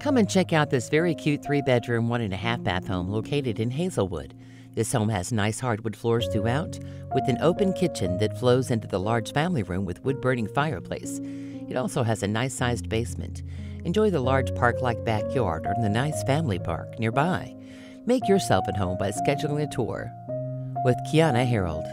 Come and check out this very cute three bedroom, one and a half bath home located in Hazelwood. This home has nice hardwood floors throughout, with an open kitchen that flows into the large family room with wood burning fireplace. It also has a nice sized basement. Enjoy the large park like backyard or the nice family park nearby. Make yourself at home by scheduling a tour with Quiana Harrold.